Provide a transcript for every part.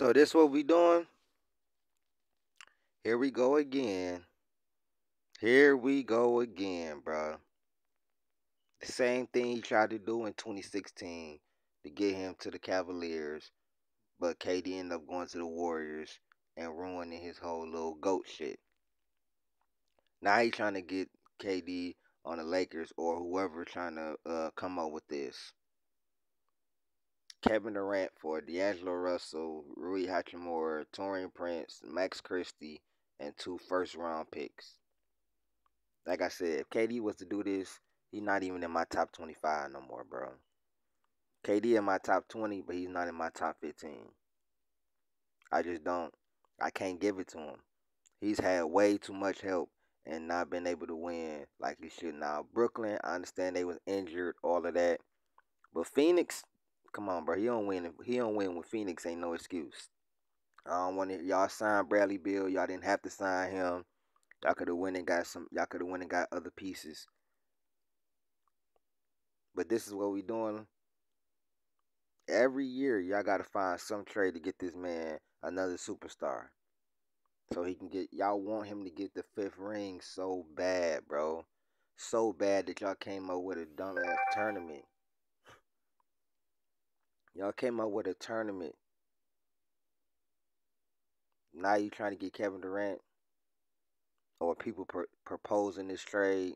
So this what we doing? Here we go again. Here we go again, bro. The same thing he tried to do in 2016 to get him to the Cavaliers, but KD ended up going to the Warriors and ruining his whole little goat shit. Now he trying to get KD on the Lakers or whoever trying to uh, come up with this. Kevin Durant for D'Angelo Russell, Rui Hachimura, Taurean Prince, Max Christie, and two first round picks. Like I said, if KD was to do this, he's not even in my top 25 no more, bro. KD in my top 20, but he's not in my top 15. I just don't. I can't give it to him. He's had way too much help and not been able to win like he should now. Brooklyn, I understand they was injured, all of that. But Phoenix, come on, bro. He don't win. He don't win with Phoenix. Ain't no excuse. I don't want to. Y'all signed Bradley Beal. Y'all didn't have to sign him. Y'all could have went and got some. Y'all could have went and got other pieces. But this is what we doing. Every year, y'all got to find some trade to get this man another superstar. So he can get. Y'all want him to get the fifth ring so bad, bro. So bad that y'all came up with a dumbass tournament. Y'all came up with a tournament. Now you trying to get Kevin Durant or people pr- proposing this trade.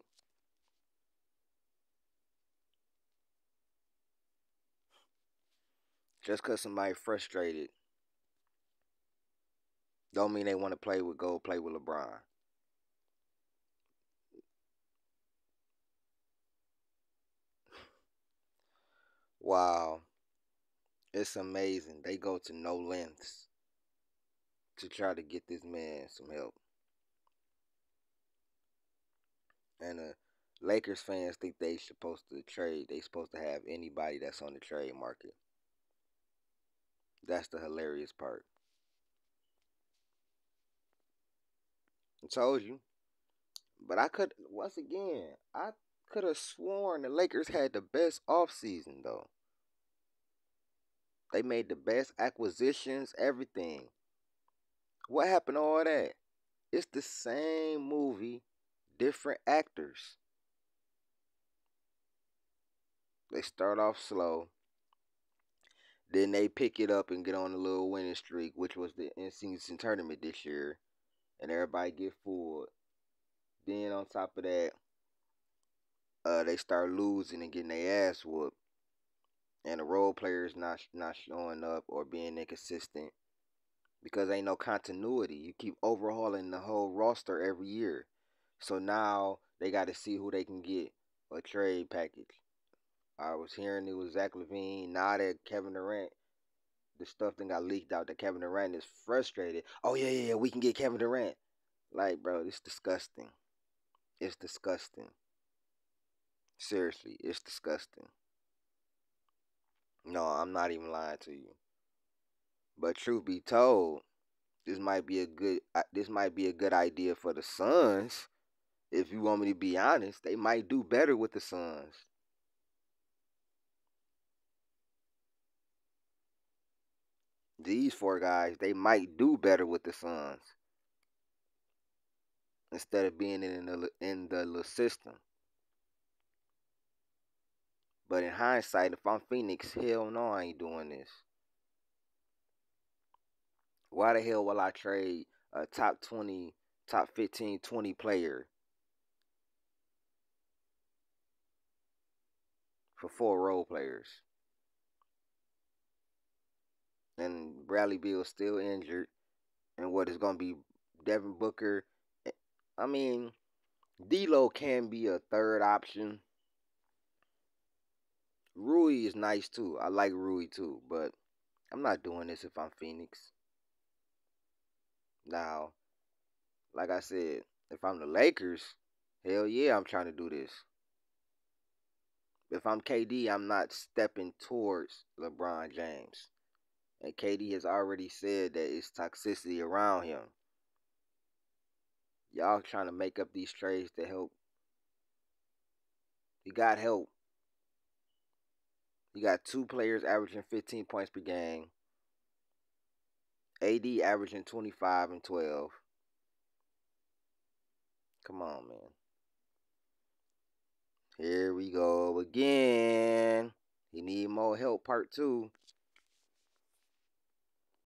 Just because somebody frustrated don't mean they want to play with go play with LeBron. Wow. It's amazing. They go to no lengths to try to get this man some help. And uh, Lakers fans think they supposed to trade. They supposed to have anybody that's on the trade market. That's the hilarious part. I told you. But I could once again, I could have sworn the Lakers had the best offseason though. They made the best acquisitions, everything. What happened to all that? It's the same movie, different actors. They start off slow. Then they pick it up and get on a little winning streak, which was the in-season tournament this year. And everybody get fooled. Then on top of that, uh, they start losing and getting their ass whooped role players not not showing up or being inconsistent because ain't no continuity. You keep overhauling the whole roster every year. So now they got to see who they can get a trade package. I was hearing it was Zach LaVine. Now that Kevin Durant, the stuff that got leaked out that Kevin Durant is frustrated. Oh yeah, yeah, yeah, we can get Kevin Durant. Like, bro, it's disgusting. It's disgusting. Seriously, it's disgusting. No, I'm not even lying to you. But truth be told, this might be a good this might be a good idea for the Suns. If you want me to be honest, they might do better with the Suns. These four guys, they might do better with the Suns instead of being in the in the system. But in hindsight, if I'm Phoenix, hell no, I ain't doing this. Why the hell will I trade a top 20, top 15, 20 player for four role players? And Bradley Beal still injured. And what is going to be Devin Booker? I mean, D'Lo can be a third option. Rui is nice too. I like Rui too, but I'm not doing this if I'm Phoenix. Now, like I said, if I'm the Lakers, hell yeah, I'm trying to do this. If I'm KD, I'm not stepping towards LeBron James. And KD has already said that it's toxicity around him. Y'all trying to make up these trades to help. You got help. You got two players averaging 15 points per game. AD averaging 25 and 12. Come on, man. Here we go again. He need more help, part two.